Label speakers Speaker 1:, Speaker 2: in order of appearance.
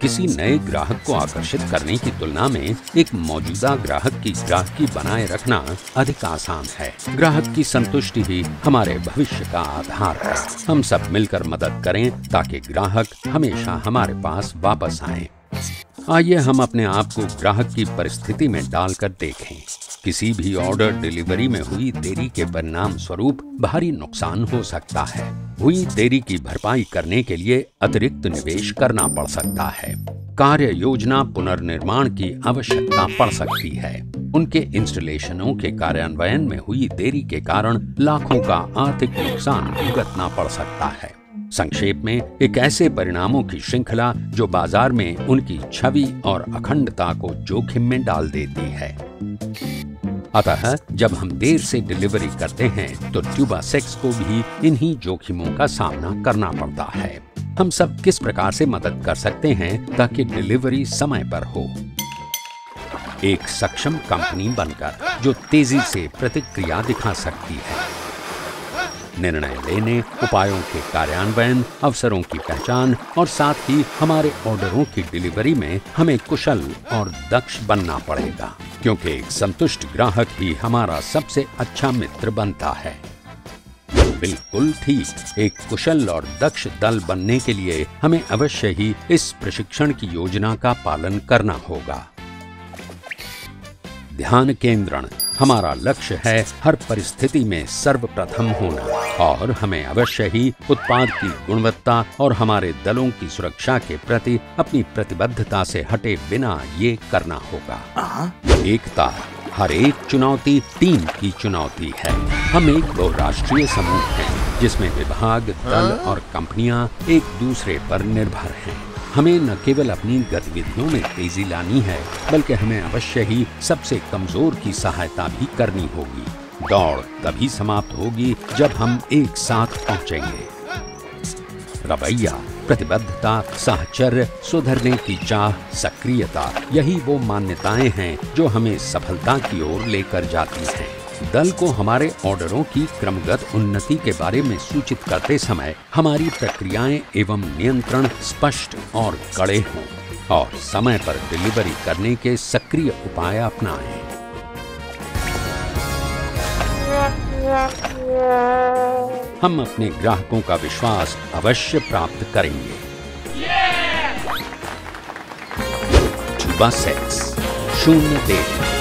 Speaker 1: किसी नए ग्राहक को आकर्षित करने की तुलना में एक मौजूदा ग्राहक की ग्राहकी बनाए रखना अधिक आसान है। ग्राहक की संतुष्टि ही हमारे भविष्य का आधार है। हम सब मिलकर मदद करें ताकि ग्राहक हमेशा हमारे पास वापस आए। आइए हम अपने आप को ग्राहक की परिस्थिति में डालकर देखें। किसी भी ऑर्डर डिलीवरी में हुई देरी के परिणाम स्वरूप भारी नुकसान हो सकता है। हुई देरी की भरपाई करने के लिए अतिरिक्त निवेश करना पड़ सकता है। कार्य योजना पुनर्निर्माण की आवश्यकता पड़ सकती है। उनके इंस्टॉलेशनों के कार्यान्वयन में हुई देरी के कारण लाखों का आर्थिक नुकसान भुगतना पड़ सकता है। संक्षेप में, एक ऐसे परिणामों की श्रृंखला जो बाज़ार में उनकी छवि और अखंडता को जोखिम में डाल देती है। अतः जब हम देर से डिलीवरी करते हैं तो ट्यूबा सेक्स को भी इन्हीं जोखिमों का सामना करना पड़ता है। हम सब किस प्रकार से मदद कर सकते हैं ताकि डिलीवरी समय पर हो? एक सक्षम कंपनी बनकर जो तेज़ी से प्रतिक्रिया दिखा सकती है। निर्णय लेने उपायों के कार्यान्वयन अवसरों की पहचान और साथ ही हमारे ऑर्डरों की डिलीवरी में हमें कुशल और दक्ष बनना पड़ेगा। क्योंकि एक संतुष्ट ग्राहक ही हमारा सबसे अच्छा मित्र बनता है। बिल्कुल ठीक। एक कुशल और दक्ष दल बनने के लिए हमें अवश्य ही इस प्रशिक्षण की योजना का पालन करना होगा। ध्यान केंद्रण। हमारा लक्ष्य है हर परिस्थिति में सर्वप्रथम होना और हमें अवश्य ही उत्पाद की गुणवत्ता और हमारे दलों की सुरक्षा के प्रति अपनी प्रतिबद्धता से हटे बिना ये करना होगा। एकता हर एक चुनौती टीम की चुनौती है। हम एक बहुराष्ट्रीय समूह हैं जिसमें विभाग दल और कंपनियाँ एक दूसरे पर निर्भर हैं। हमें न केवल अपनी गतिविधियों में तेज़ी लानी है, बल्कि हमें अवश्य ही सबसे कमज़ोर की सहायता भी करनी होगी। दौड़ तभी समाप्त होगी जब हम एक साथ पहुँचेंगे। रवैया, प्रतिबद्धता, साहचर्य, सुधरने की चाह, सक्रियता, यही वो मान्यताएँ हैं जो हमें सफलता की ओर लेकर जाती हैं। दल को हमारे ऑर्डरों की क्रमगत उन्नति के बारे में सूचित करते समय हमारी प्रक्रियाएँ एवं नियंत्रण स्पष्ट और कड़े हों और समय पर डिलीवरी करने के सक्रिय उपाय अपनाएँ हम अपने ग्राहकों का विश्वास अवश्य प्राप्त करेंगे yeah! शून्य देर